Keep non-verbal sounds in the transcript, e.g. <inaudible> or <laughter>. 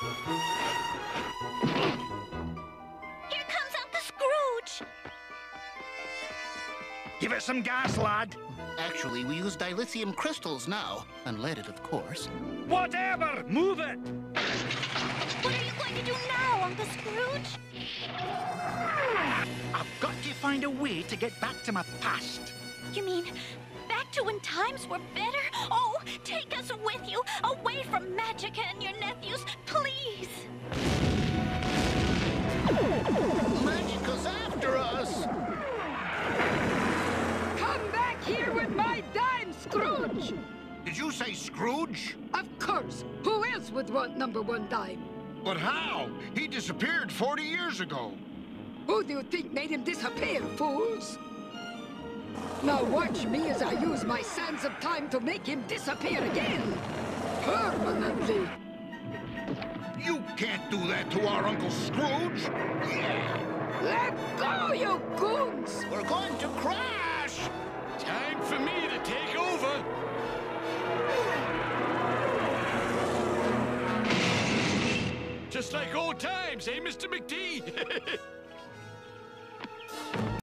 Here comes Uncle Scrooge. Give it some gas, lad. Actually, we use dilithium crystals now. Unleaded, of course. Whatever, move it. What are you going to do now, Uncle Scrooge? I've got to find a way to get back to my past. You mean back to when times were better? Oh, take us with you, away from Magica and your Scrooge! Did you say Scrooge? Of course. Who else would want number one dime? But how? He disappeared 40 years ago. Who do you think made him disappear, fools? Now watch me as I use my sands of time to make him disappear again. Permanently. You can't do that to our Uncle Scrooge. Yeah. Let go, you goons! We're going to crash! Just like old times, eh, Mr. McD? <laughs>